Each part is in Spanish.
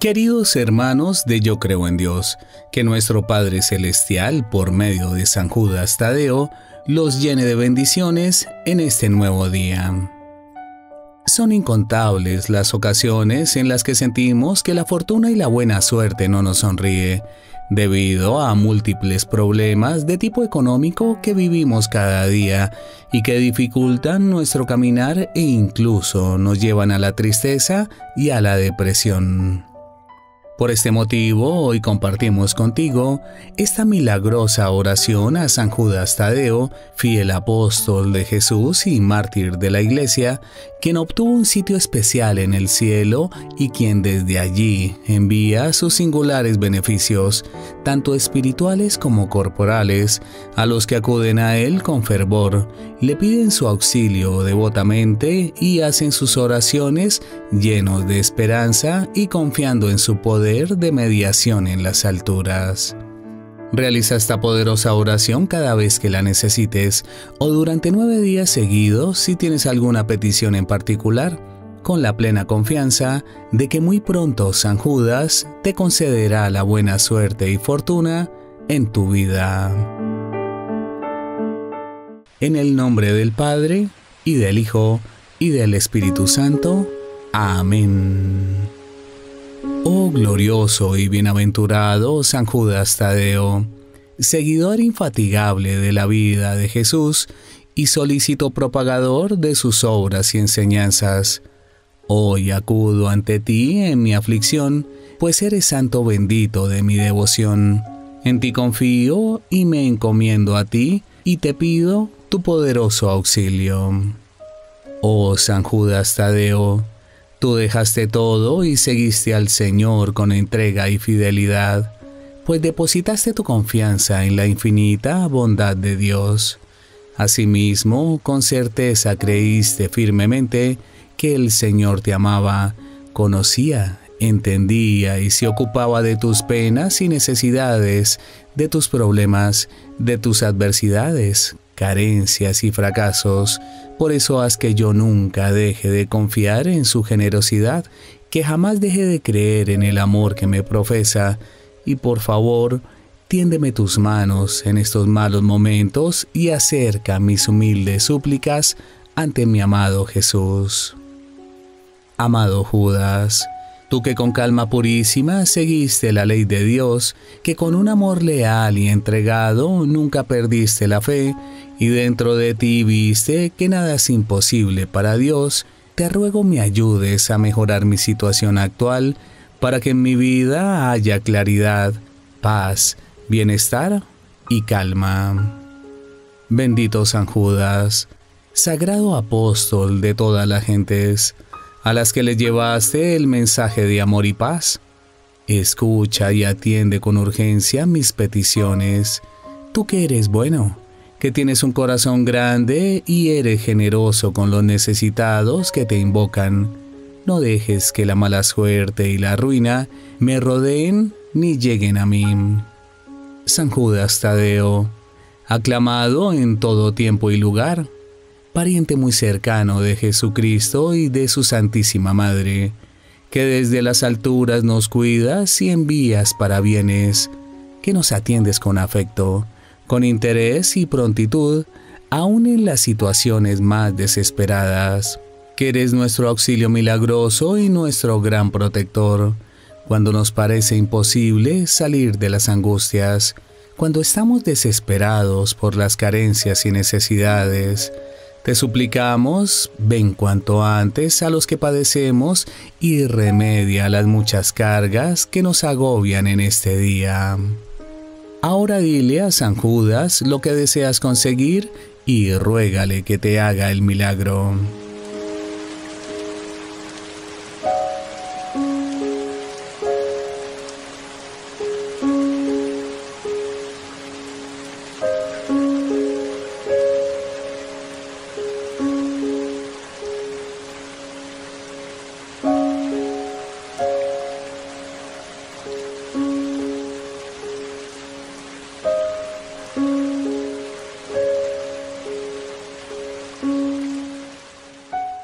Queridos hermanos de Yo Creo en Dios, que nuestro Padre Celestial, por medio de San Judas Tadeo, los llene de bendiciones en este nuevo día. Son incontables las ocasiones en las que sentimos que la fortuna y la buena suerte no nos sonríe, debido a múltiples problemas de tipo económico que vivimos cada día y que dificultan nuestro caminar e incluso nos llevan a la tristeza y a la depresión. Por este motivo, hoy compartimos contigo esta milagrosa oración a San Judas Tadeo, fiel apóstol de Jesús y mártir de la Iglesia, quien obtuvo un sitio especial en el cielo y quien desde allí envía sus singulares beneficios, tanto espirituales como corporales, a los que acuden a él con fervor, le piden su auxilio devotamente y hacen sus oraciones llenos de esperanza y confiando en su poder de mediación en las alturas. Realiza esta poderosa oración cada vez que la necesites o durante nueve días seguidos si tienes alguna petición en particular, con la plena confianza de que muy pronto San Judas te concederá la buena suerte y fortuna en tu vida. En el nombre del Padre, y del Hijo, y del Espíritu Santo. Amén. Oh glorioso y bienaventurado San Judas Tadeo, seguidor infatigable de la vida de Jesús y solícito propagador de sus obras y enseñanzas, hoy acudo ante ti en mi aflicción, pues eres santo bendito de mi devoción. En ti confío y me encomiendo a ti y te pido tu poderoso auxilio. Oh San Judas Tadeo, Tú dejaste todo y seguiste al Señor con entrega y fidelidad, pues depositaste tu confianza en la infinita bondad de Dios. Asimismo, con certeza creíste firmemente que el Señor te amaba, conocía, entendía y se ocupaba de tus penas y necesidades, de tus problemas, de tus adversidades, carencias y fracasos. Por eso haz que yo nunca deje de confiar en su generosidad, que jamás deje de creer en el amor que me profesa. Y por favor, tiéndeme tus manos en estos malos momentos y acerca mis humildes súplicas ante mi amado Jesús. Amado Judas, Tú que con calma purísima seguiste la ley de Dios, que con un amor leal y entregado nunca perdiste la fe, y dentro de ti viste que nada es imposible para Dios, te ruego me ayudes a mejorar mi situación actual para que en mi vida haya claridad, paz, bienestar y calma. Bendito San Judas, sagrado apóstol de todas las gentes, a las que le llevaste el mensaje de amor y paz. Escucha y atiende con urgencia mis peticiones. Tú que eres bueno, que tienes un corazón grande y eres generoso con los necesitados que te invocan. No dejes que la mala suerte y la ruina me rodeen ni lleguen a mí. San Judas Tadeo, aclamado en todo tiempo y lugar, pariente muy cercano de Jesucristo y de su Santísima Madre, que desde las alturas nos cuidas y envías para bienes, que nos atiendes con afecto, con interés y prontitud, aun en las situaciones más desesperadas, que eres nuestro auxilio milagroso y nuestro gran protector, cuando nos parece imposible salir de las angustias, cuando estamos desesperados por las carencias y necesidades, te suplicamos, ven cuanto antes a los que padecemos y remedia las muchas cargas que nos agobian en este día. Ahora dile a San Judas lo que deseas conseguir y ruégale que te haga el milagro.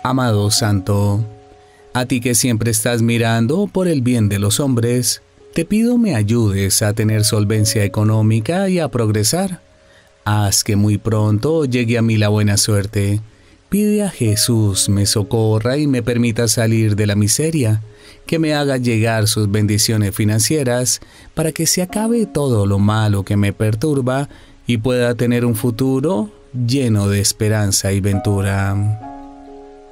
Amado Santo, A ti que siempre estás mirando por el bien de los hombres, te pido me ayudes a tener solvencia económica y a progresar. Haz que muy pronto llegue a mí la buena suerte. Pide a Jesús me socorra y me permita salir de la miseria, que me haga llegar sus bendiciones financieras para que se acabe todo lo malo que me perturba y pueda tener un futuro lleno de esperanza y ventura.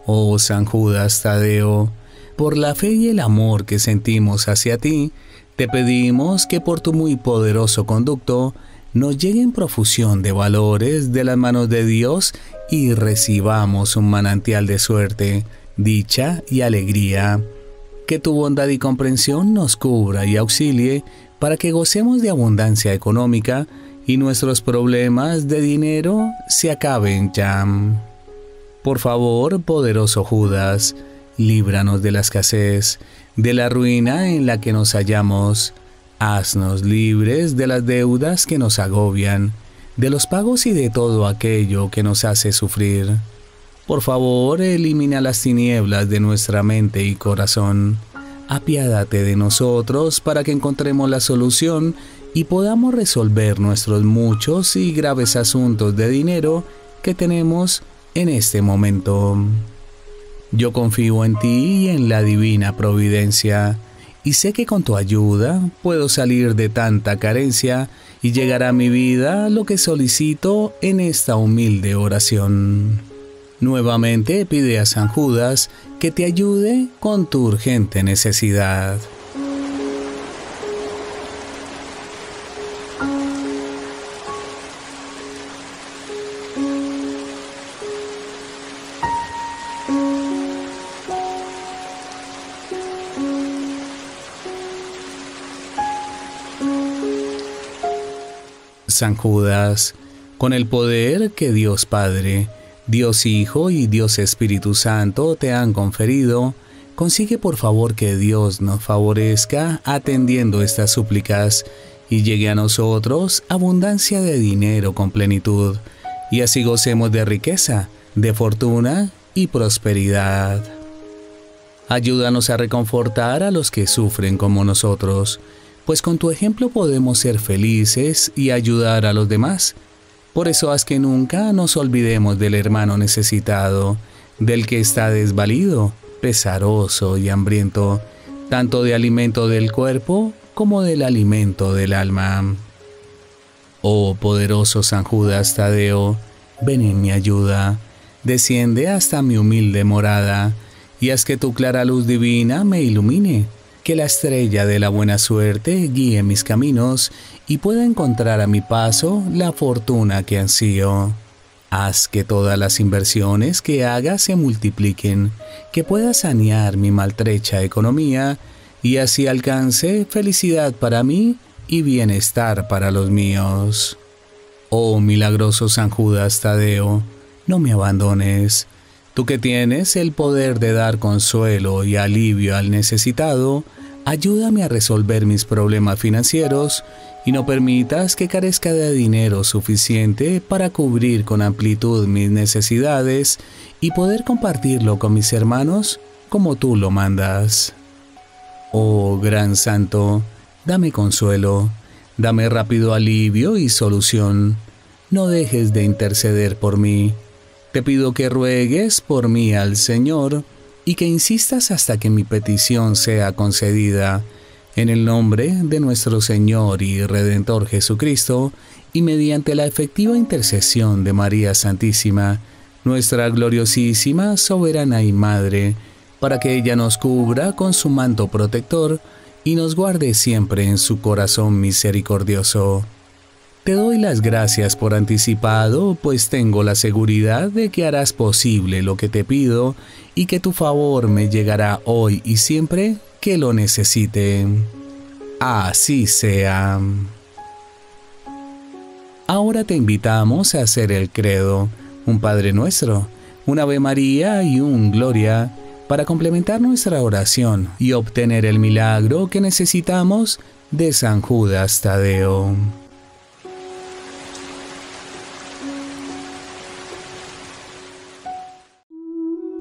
Oh San Judas Tadeo, por la fe y el amor que sentimos hacia ti, te pedimos que por tu muy poderoso conducto nos lleguen profusión de valores de las manos de Dios y recibamos un manantial de suerte, dicha y alegría. Que tu bondad y comprensión nos cubra y auxilie para que gocemos de abundancia económica y nuestros problemas de dinero se acaben ya. Por favor, poderoso Judas, líbranos de la escasez, de la ruina en la que nos hallamos. Haznos libres de las deudas que nos agobian, de los pagos y de todo aquello que nos hace sufrir. Por favor, elimina las tinieblas de nuestra mente y corazón. Apiádate de nosotros para que encontremos la solución y podamos resolver nuestros muchos y graves asuntos de dinero que tenemos en este momento. Yo confío en ti y en la divina providencia, y sé que con tu ayuda puedo salir de tanta carencia y llegar a mi vida lo que solicito en esta humilde oración. Nuevamente pide a San Judas que te ayude con tu urgente necesidad. San Judas, con el poder que Dios Padre, Dios Hijo y Dios Espíritu Santo te han conferido, consigue por favor que Dios nos favorezca atendiendo estas súplicas y llegue a nosotros abundancia de dinero con plenitud, y así gocemos de riqueza, de fortuna y prosperidad. Ayúdanos a reconfortar a los que sufren como nosotros, pues con tu ejemplo podemos ser felices y ayudar a los demás. Por eso haz que nunca nos olvidemos del hermano necesitado, del que está desvalido, pesaroso y hambriento, tanto de alimento del cuerpo como del alimento del alma. Oh poderoso San Judas Tadeo, ven en mi ayuda, desciende hasta mi humilde morada, y haz que tu clara luz divina me ilumine que la estrella de la buena suerte guíe mis caminos y pueda encontrar a mi paso la fortuna que ansío. Haz que todas las inversiones que haga se multipliquen, que pueda sanear mi maltrecha economía y así alcance felicidad para mí y bienestar para los míos. Oh milagroso San Judas Tadeo, no me abandones. Tú que tienes el poder de dar consuelo y alivio al necesitado, ayúdame a resolver mis problemas financieros y no permitas que carezca de dinero suficiente para cubrir con amplitud mis necesidades y poder compartirlo con mis hermanos como tú lo mandas. Oh Gran Santo, dame consuelo, dame rápido alivio y solución. No dejes de interceder por mí. Te pido que ruegues por mí al Señor y que insistas hasta que mi petición sea concedida. En el nombre de nuestro Señor y Redentor Jesucristo, y mediante la efectiva intercesión de María Santísima, nuestra gloriosísima, soberana y Madre, para que ella nos cubra con su manto protector y nos guarde siempre en su corazón misericordioso. Te doy las gracias por anticipado, pues tengo la seguridad de que harás posible lo que te pido y que tu favor me llegará hoy y siempre que lo necesite. Así sea. Ahora te invitamos a hacer el credo, un Padre nuestro, un Ave María y un Gloria, para complementar nuestra oración y obtener el milagro que necesitamos de San Judas Tadeo.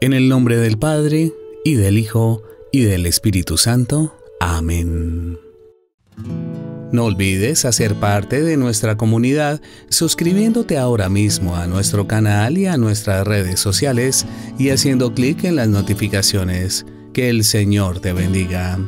En el nombre del Padre, y del Hijo, y del Espíritu Santo. Amén. No olvides hacer parte de nuestra comunidad suscribiéndote ahora mismo a nuestro canal y a nuestras redes sociales y haciendo clic en las notificaciones. Que el Señor te bendiga.